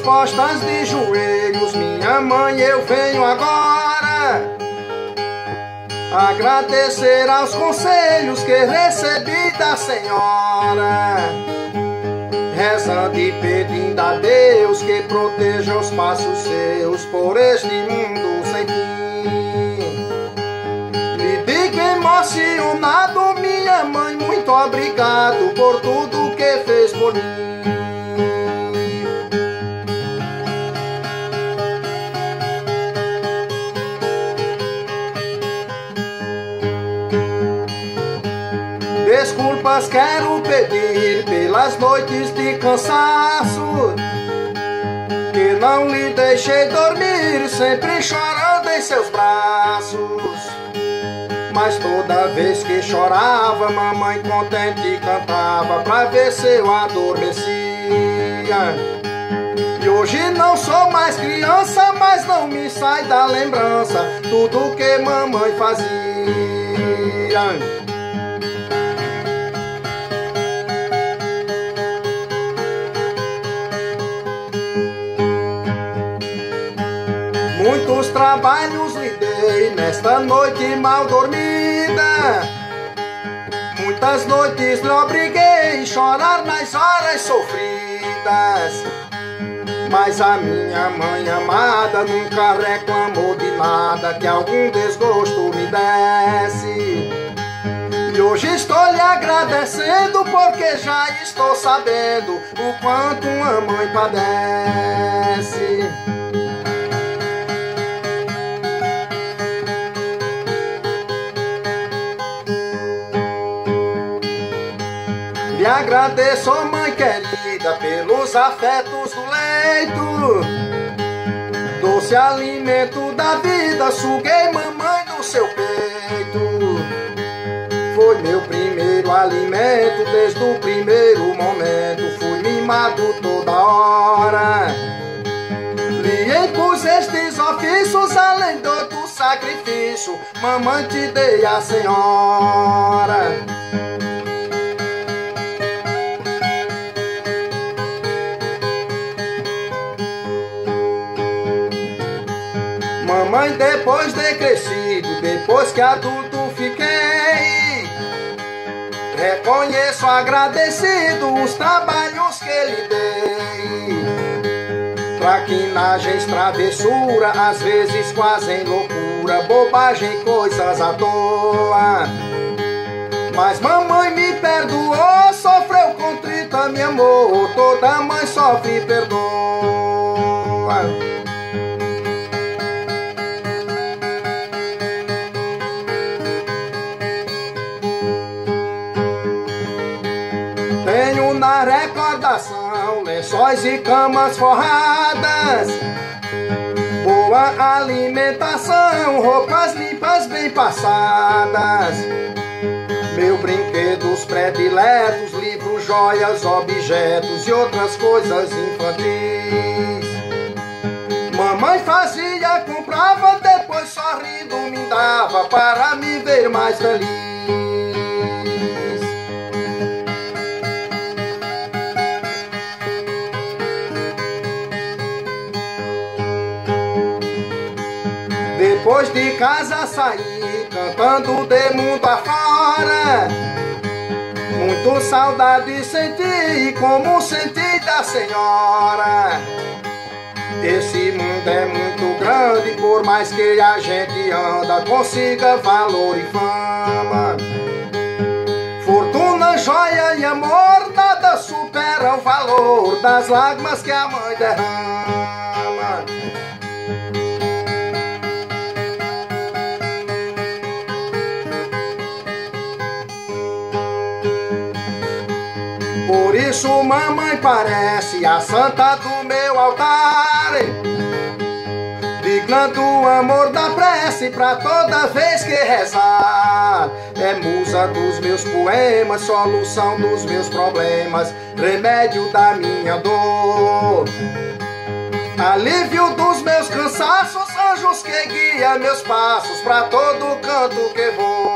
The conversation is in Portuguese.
costas de joelhos, minha mãe, eu venho agora agradecer aos conselhos que recebi da senhora. Rezando e pedindo a Deus que proteja os passos seus por este mundo sem fim. Lhe digo emocionado, minha mãe, muito obrigado por tudo que fez por mim. Desculpas quero pedir pelas noites de cansaço Que não lhe deixei dormir, sempre chorando em seus braços. Mas toda vez que chorava, mamãe contente cantava Pra ver se eu adormecia. E hoje não sou mais criança, mas não me sai da lembrança Tudo que mamãe fazia Muitos trabalhos lhe dei nesta noite mal dormida. Muitas noites lhe obriguei a chorar nas horas sofridas. Mas a minha mãe amada nunca reclamou de nada que algum desgosto me desse. E hoje estou lhe agradecendo porque já estou sabendo o quanto uma mãe padece. Agradeço, mãe querida, pelos afetos do leito. Doce alimento da vida, suguei mamãe do seu peito. Foi meu primeiro alimento desde o primeiro momento. Fui mimado toda hora. Lhe impus estes ofícios além do outro sacrifício. Mamãe, te dei a senhora. Mamãe, depois de crescido, depois que adulto fiquei, reconheço agradecido os trabalhos que lhe dei. Traquinagens, travessura, às vezes quase em loucura, bobagem, coisas à toa. Mas mamãe me perdoou, sofreu contrita, me amou, toda mãe sofre e perdoa. Tenho na recordação lençóis e camas forradas. Boa alimentação, roupas limpas bem passadas. Meu brinquedos prediletos, livros, joias, objetos E outras coisas infantis. Mamãe fazia, comprava, depois sorrindo me dava Para me ver mais feliz Depois de casa saí, cantando de mundo afora. Muito saudade senti, como senti da senhora. Esse mundo é muito grande, por mais que a gente anda Consiga valor e fama. Fortuna, joia e amor, nada supera o valor Das lágrimas que a mãe derrama Por isso mamãe parece a santa do meu altar. Diglando o amor da prece pra toda vez que rezar. É musa dos meus poemas, solução dos meus problemas Remédio da minha dor. Alívio dos meus cansaços, anjos que guia meus passos Pra todo canto que vou